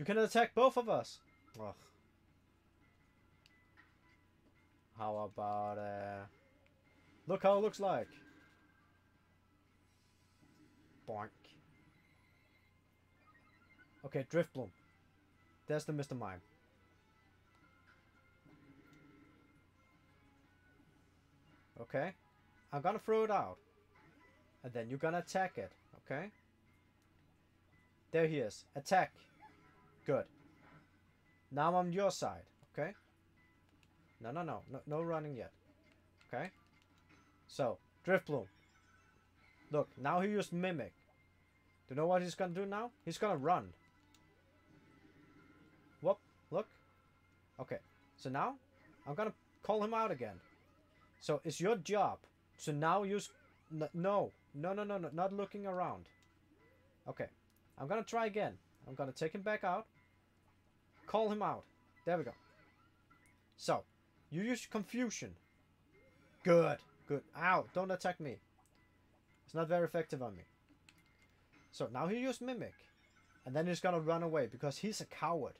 You can attack both of us. Ugh. How about, uh... Look how it looks like. Boink. Okay, Driftbloom. There's the Mr. Mime. Okay. I'm gonna throw it out. And then you're gonna attack it. Okay? There he is. Attack. Good. Now I'm on your side. Okay? No, no, no. No, no running yet. Okay? So, Driftbloom. Look, now he used Mimic. Do you know what he's gonna do now? He's gonna run. Whoop, look. Okay, so now I'm gonna call him out again. So it's your job to now use... No, no, no, no, no, not looking around. Okay, I'm gonna try again. I'm gonna take him back out. Call him out. There we go. So, you use confusion. Good, good. Ow, don't attack me. It's not very effective on me. So now he used Mimic. And then he's gonna run away because he's a coward.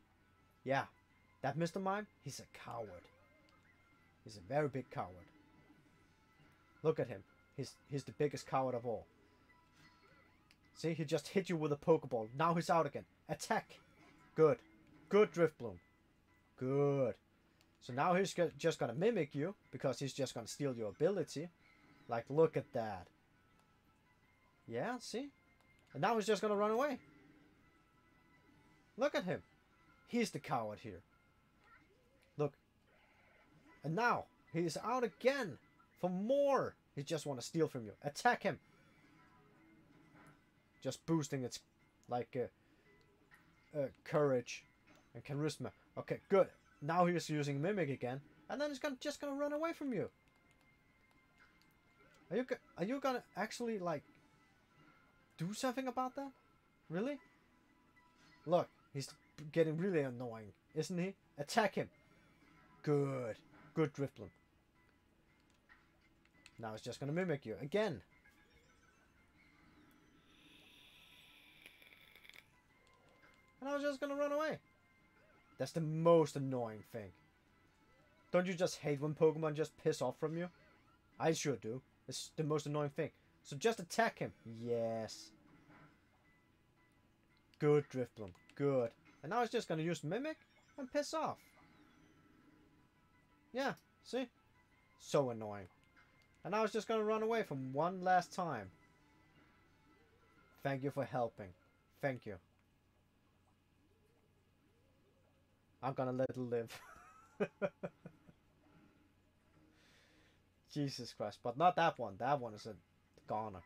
Yeah, that Mr. Mime, he's a coward. He's a very big coward. Look at him. He's, he's the biggest coward of all. See, he just hit you with a Pokeball. Now he's out again. Attack. Good. Good, Driftbloom. Good. So now he's just gonna mimic you, because he's just gonna steal your ability. Like, look at that. Yeah, see? And now he's just gonna run away. Look at him. He's the coward here. Look. And now, he's out again. For more. He just want to steal from you. Attack him. Just boosting its, like, uh, uh, courage and charisma. Okay, good. Now he's using Mimic again. And then he's gonna, just gonna run away from you. Are you, are you gonna actually, like, do something about that? Really? Look, he's getting really annoying, isn't he? Attack him. Good. Good Drifbloom. Now it's just to mimic you again. And I was just to run away. That's the most annoying thing. Don't you just hate when Pokemon just piss off from you? I sure do. It's the most annoying thing. So just attack him. Yes. Good, Drifbloom. Good. And now it's just going to use Mimic and piss off. Yeah, see? So annoying. And I was just going to run away from one last time. Thank you for helping. Thank you. I'm gonna let it live. Jesus Christ. But not that one. That one is a goner.